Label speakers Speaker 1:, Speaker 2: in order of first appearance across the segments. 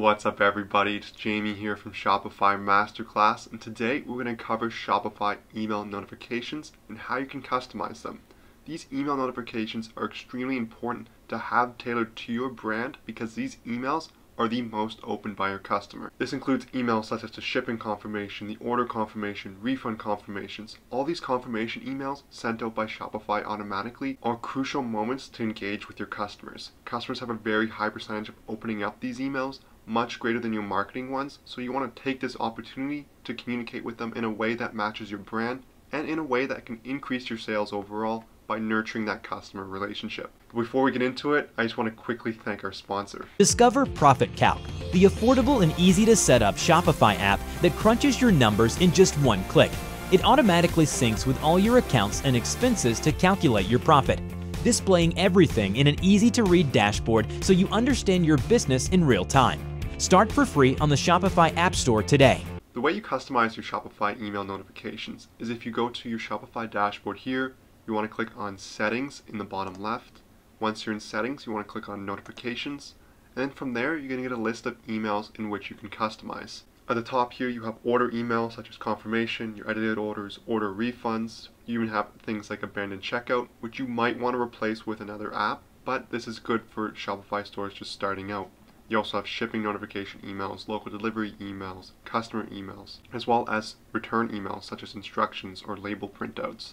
Speaker 1: What's up everybody, it's Jamie here from Shopify Masterclass and today we're going to cover Shopify email notifications and how you can customize them. These email notifications are extremely important to have tailored to your brand because these emails are the most opened by your customer. This includes emails such as the shipping confirmation, the order confirmation, refund confirmations. All these confirmation emails sent out by Shopify automatically are crucial moments to engage with your customers. Customers have a very high percentage of opening up these emails, much greater than your marketing ones, so you want to take this opportunity to communicate with them in a way that matches your brand and in a way that can increase your sales overall by nurturing that customer relationship. Before we get into it, I just want to quickly thank our sponsor.
Speaker 2: Discover Profit Calc, the affordable and easy to set up Shopify app that crunches your numbers in just one click. It automatically syncs with all your accounts and expenses to calculate your profit, displaying everything in an easy to read dashboard so you understand your business in real time. Start for free on the Shopify App Store today.
Speaker 1: The way you customize your Shopify email notifications is if you go to your Shopify dashboard here, you want to click on settings in the bottom left. Once you're in settings, you want to click on notifications. And then from there, you're going to get a list of emails in which you can customize. At the top here, you have order emails such as confirmation, your edited orders, order refunds. You even have things like abandoned checkout, which you might want to replace with another app, but this is good for Shopify stores just starting out. You also have shipping notification emails, local delivery emails, customer emails, as well as return emails such as instructions or label printouts.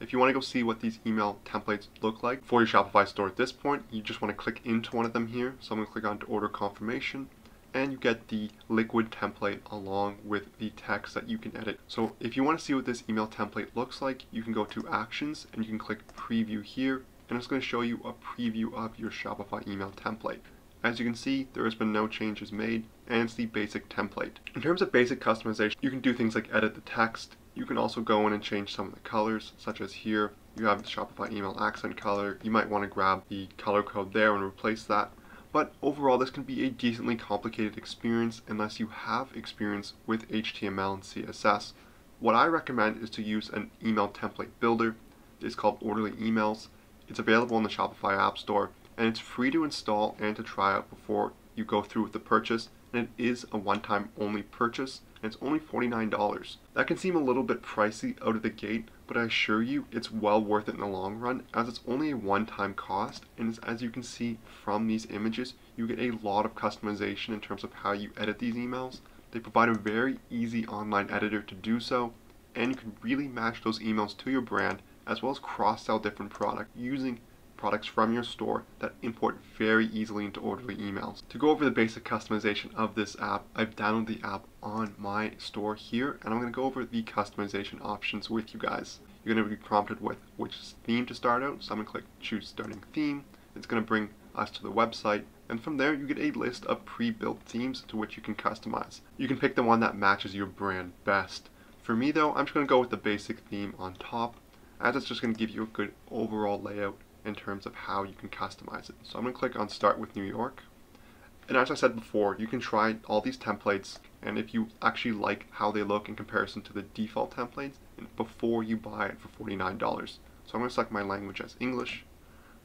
Speaker 1: If you want to go see what these email templates look like for your Shopify store at this point, you just want to click into one of them here. So I'm going to click on to order confirmation and you get the liquid template along with the text that you can edit. So if you want to see what this email template looks like, you can go to actions and you can click preview here and it's going to show you a preview of your Shopify email template. As you can see, there has been no changes made, and it's the basic template. In terms of basic customization, you can do things like edit the text, you can also go in and change some of the colors, such as here, you have the Shopify email accent color. You might want to grab the color code there and replace that. But overall, this can be a decently complicated experience unless you have experience with HTML and CSS. What I recommend is to use an email template builder. It's called Orderly Emails. It's available in the Shopify App Store, and it's free to install and to try out before you go through with the purchase, and it is a one-time only purchase and it's only $49. That can seem a little bit pricey out of the gate, but I assure you it's well worth it in the long run as it's only a one-time cost and as you can see from these images, you get a lot of customization in terms of how you edit these emails. They provide a very easy online editor to do so and you can really match those emails to your brand as well as cross-sell different products using products from your store that import very easily into Orderly emails. To go over the basic customization of this app, I've downloaded the app on my store here and I'm going to go over the customization options with you guys. You're going to be prompted with which theme to start out, so I'm going to click choose starting theme. It's going to bring us to the website and from there you get a list of pre-built themes to which you can customize. You can pick the one that matches your brand best. For me though, I'm just going to go with the basic theme on top as it's just going to give you a good overall layout in terms of how you can customize it. So I'm going to click on start with New York. And as I said before, you can try all these templates and if you actually like how they look in comparison to the default templates before you buy it for $49. So I'm going to select my language as English.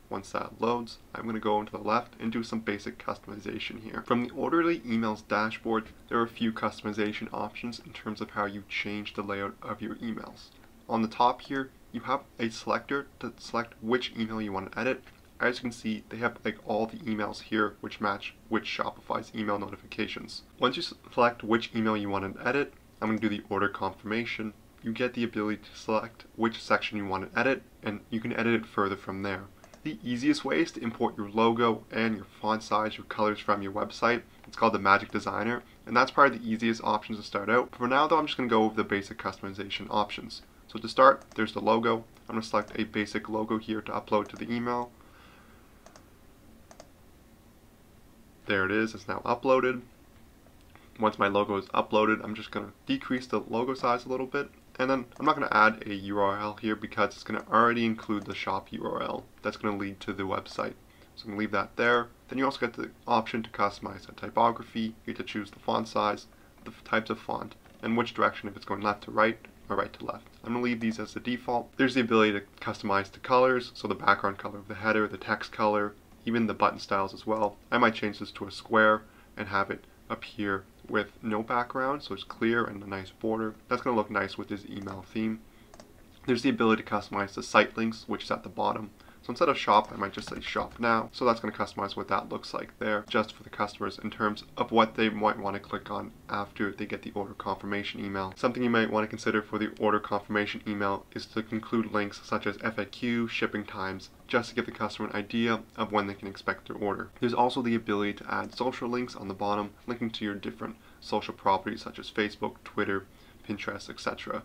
Speaker 1: Once that loads, I'm going to go into the left and do some basic customization here. From the Orderly Emails dashboard, there are a few customization options in terms of how you change the layout of your emails. On the top here, you have a selector to select which email you want to edit. As you can see, they have like all the emails here which match which Shopify's email notifications. Once you select which email you want to edit, I'm going to do the order confirmation. You get the ability to select which section you want to edit and you can edit it further from there. The easiest way is to import your logo and your font size, your colors from your website. It's called the Magic Designer, and that's probably the easiest option to start out. For now though, I'm just going to go over the basic customization options. So to start, there's the logo. I'm going to select a basic logo here to upload to the email. There it is, it's now uploaded. Once my logo is uploaded, I'm just going to decrease the logo size a little bit. And then I'm not going to add a URL here because it's going to already include the shop URL. That's going to lead to the website. So I'm going to leave that there. Then you also get the option to customize a typography. You get to choose the font size, the types of font, and which direction if it's going left to right or right to left. I'm going to leave these as the default. There's the ability to customize the colors, so the background color of the header, the text color, even the button styles as well. I might change this to a square and have it appear with no background, so it's clear and a nice border. That's going to look nice with this email theme. There's the ability to customize the site links, which is at the bottom. So instead of shop, I might just say shop now. So that's going to customize what that looks like there, just for the customers in terms of what they might want to click on after they get the order confirmation email. Something you might want to consider for the order confirmation email is to include links such as FAQ, shipping times, just to give the customer an idea of when they can expect their order. There's also the ability to add social links on the bottom, linking to your different social properties such as Facebook, Twitter, Pinterest, etc.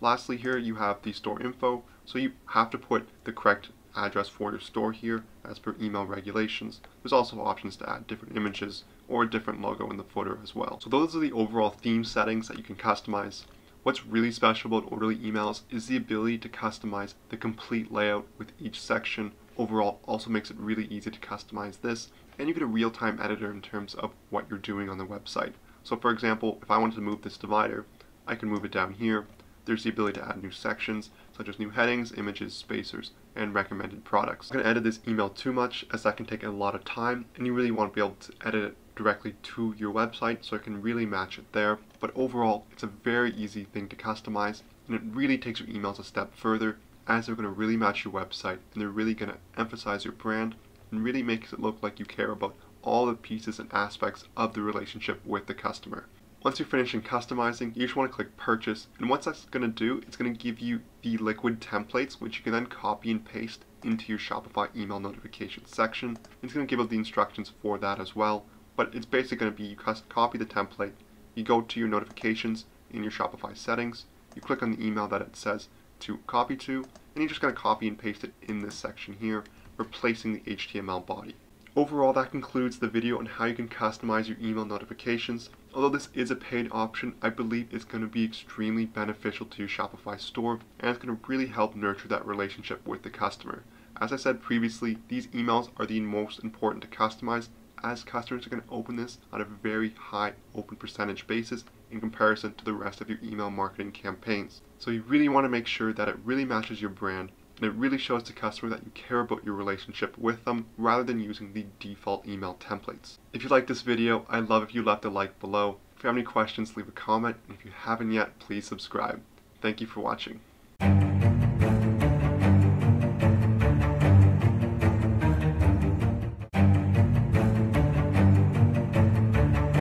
Speaker 1: Lastly here you have the store info, so you have to put the correct address for your store here as per email regulations. There's also options to add different images or a different logo in the footer as well. So those are the overall theme settings that you can customize. What's really special about Orderly Emails is the ability to customize the complete layout with each section. Overall also makes it really easy to customize this and you get a real-time editor in terms of what you're doing on the website. So for example, if I wanted to move this divider, I can move it down here there's the ability to add new sections, such as new headings, images, spacers, and recommended products. I'm going to edit this email too much, as that can take a lot of time, and you really want to be able to edit it directly to your website so it can really match it there. But overall, it's a very easy thing to customize, and it really takes your emails a step further, as they're going to really match your website, and they're really going to emphasize your brand, and really makes it look like you care about all the pieces and aspects of the relationship with the customer. Once you're finished in customizing, you just want to click purchase. And what that's going to do, it's going to give you the liquid templates, which you can then copy and paste into your Shopify email notifications section. It's going to give out the instructions for that as well. But it's basically going to be you copy the template, you go to your notifications in your Shopify settings, you click on the email that it says to copy to, and you're just going to copy and paste it in this section here, replacing the HTML body. Overall, that concludes the video on how you can customize your email notifications. Although this is a paid option, I believe it's going to be extremely beneficial to your Shopify store and it's going to really help nurture that relationship with the customer. As I said previously, these emails are the most important to customize as customers are going to open this on a very high open percentage basis in comparison to the rest of your email marketing campaigns. So you really want to make sure that it really matches your brand and it really shows the customer that you care about your relationship with them rather than using the default email templates. If you like this video, I'd love if you left a like below. If you have any questions, leave a comment, and if you haven't yet, please subscribe. Thank you for watching.